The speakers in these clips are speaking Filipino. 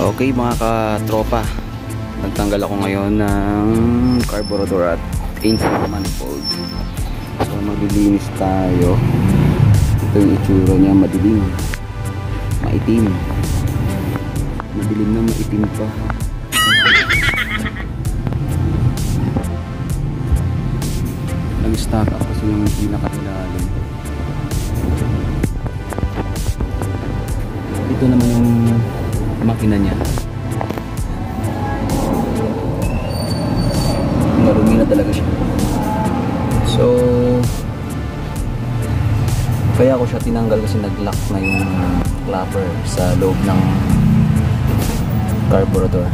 Okay mga katropa. Nagtanggal ako ngayon ng carburetor at intake manifold. So maglilinis tayo. Ito yung itsura niya madilim. Maitim. Madilim na maitim pa. Nag-stock up kasi yung pinakailalim Ito naman yung makina niya. Marumi na talaga siya. So kaya ako siya tinanggal kasi nag-lock na yung clapper sa loob ng carburetor.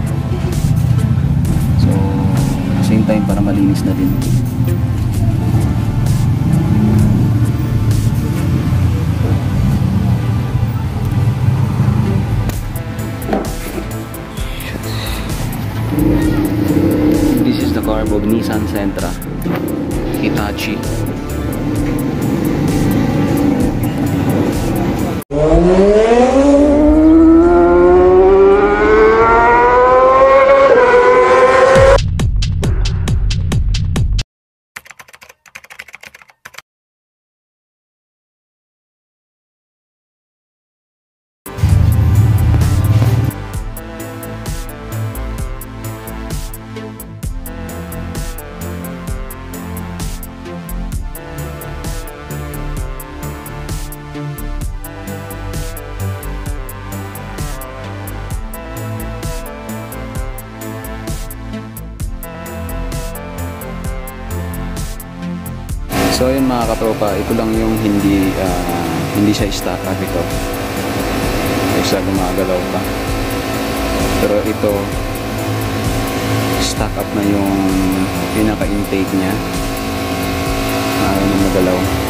So same time para malinis na din Nissan Sentra. Hitachi So ayun mga katropa, ito lang yung hindi ah, hindi siya stock up ito. Isa gumagalaw pa. Pero ito stock up na yung pinaka-intake niya. Ayaw na magalaw.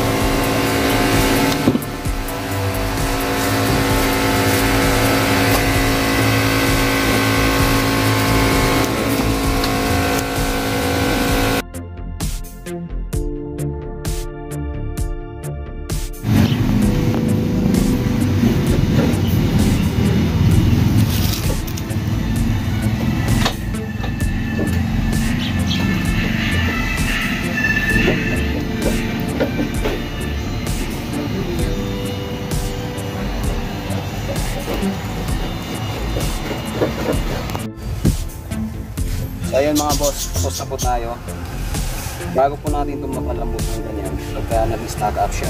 So ayun mga boss, tapos na po tayo. Bago po natin itong mapalambot ng ganyan, pagka nag-stack up siya,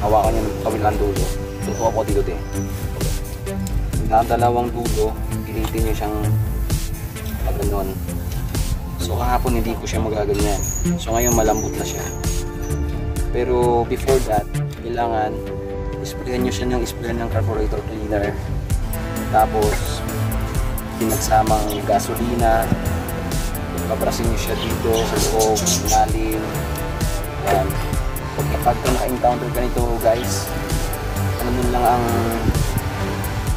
hawakan niya ng kabilang dulo. Tutuwa ko dito din. Ang dalawang dulo, pilitin niyo siyang pagganon. So kahapon hindi ko siya magaganyan. So ngayon malambot na siya. Pero before that, kailangan isprayan niyo siya ng sprayan ng carburetor cleaner. Tapos pinagsamang gasolina, pabrasin niyo siya dito sa loob, lalim. Yan. Pag kapag ka naka-encounter ganito guys, ano nun lang ang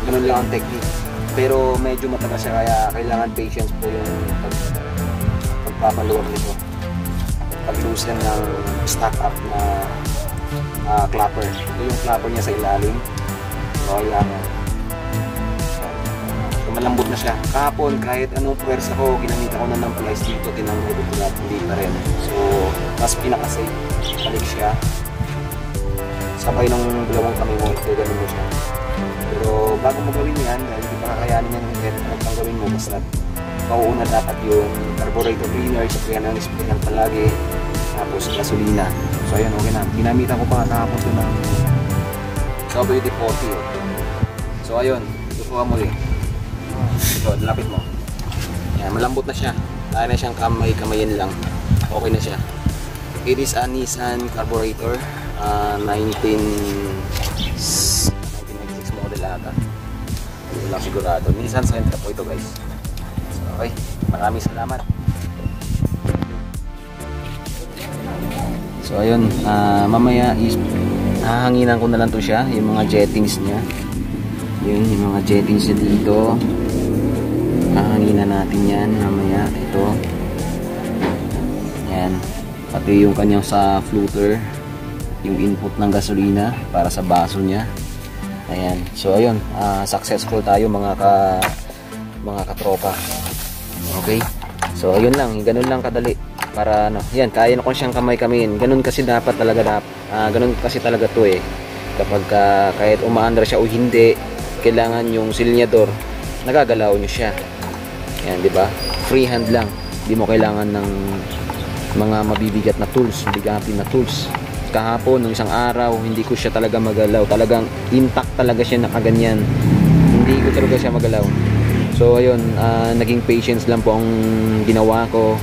ganun lang ang technique. Pero medyo matagal siya kaya kailangan patience po yung pag, pagpapaluwag nito. Pag-loosen ng stock up na ah, clapper. Ito yung clapper niya sa ilalim. So kailangan siya. Kahapon, kahit anong puwersa ko, ginamit ako na ng plies dito, tinanggal ko na hindi pa rin. So, mas pinaka-safe. Balik siya. Sabay ng dalawang kami mo, ganun mo siya. Pero bago mo gawin yan, dahil hindi pa kakayanin yan ng ganit, ano pang gawin mo, basta mauuna dapat yung carburetor cleaner, sprayan ng sprayan palagi, tapos gasolina. So, ayan, okay na. Ginamitan ko pa kahapon ito ng WD-40. So, ayun, tutuwa mo rin. Ito, lapit mo. Yan, malambot na siya. Kaya na siyang kamay-kamayin lang. Okay na siya. It is a Nissan carburetor. Uh, 19... 1996 model ata. Hindi lang sigurado. Nissan Sentra po ito guys. So, okay. Maraming salamat. So ayun, ah, mamaya is hahanginan ko na lang to siya, yung mga jettings niya. Yun, yung mga jettings niya dito. Hahanginan natin yan mamaya. Ito. Yan. Pati yung kanyang sa floater. Yung input ng gasolina para sa baso niya. Ayan. So ayun, ah, successful tayo mga ka mga katropa. Okay? So, ayun lang. Ganun lang kadali. Para ano, yan, kaya na siyang kamay-kamayin. Ganun kasi dapat talaga, dap, ah, ganun kasi talaga to eh. Kapag ka, kahit umaandar siya o hindi, kailangan yung silinyador, nagagalaw nyo siya. Yan, di ba? Free hand lang. Hindi mo kailangan ng mga mabibigat na tools, bigatin na tools. Kahapon, nung isang araw, hindi ko siya talaga magalaw. Talagang intact talaga siya nakaganyan. Hindi ko talaga siya magalaw. So, ayun, ah, naging patience lang po ang ginawa ko.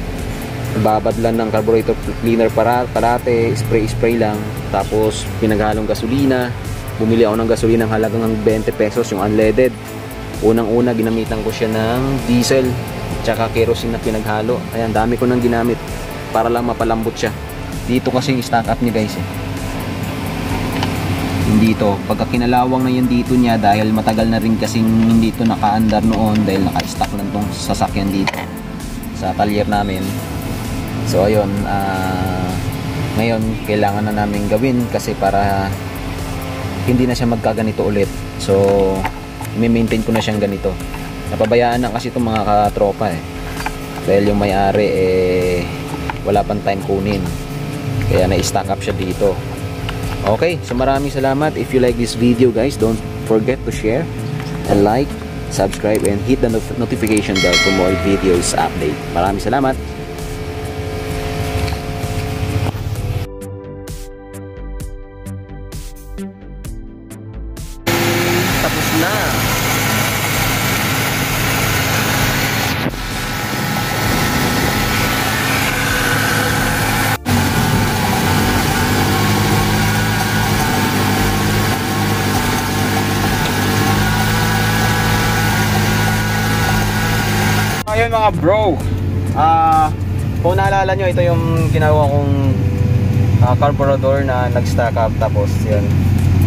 Babad lang ng carburetor cleaner para, parate, spray-spray lang. Tapos, pinaghalong gasolina. Bumili ako ng gasolina ng halagang 20 pesos, yung unleaded. Unang-una, ginamitan ko siya ng diesel, tsaka kerosene na pinaghalo. Ayan, dami ko nang ginamit para lang mapalambot siya. Dito kasi stock up niya guys eh. Hindi ito. Pagka kinalawang na yung dito niya dahil matagal na rin kasing hindi ito naka-andar noon dahil naka-stock lang tong sasakyan dito sa talyer namin. So ayun, ah, ngayon kailangan na namin gawin kasi para hindi na siya magkaganito ulit. So i-maintain ko na siyang ganito. Napabayaan na kasi itong mga katropa eh. Dahil yung may-ari eh wala pang time kunin. Kaya na-stack up siya dito. Okay, so maraming salamat. If you like this video guys, don't forget to share and like, subscribe and hit the not- notification bell for more videos update. Maraming salamat. Ayun mga bro. Ah, kung naalala nyo, ito yung ginawa kong ah, carburetor na nag-stack up tapos yun.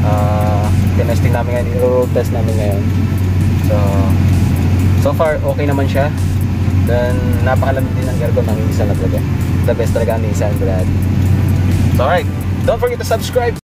Ah, tinesting namin ngayon, i-road test namin ngayon. So, so far okay naman siya. Then napakalamig din ng aircon ng Nissan na talaga. The best talaga ang Nissan brand. So alright, don't forget to subscribe.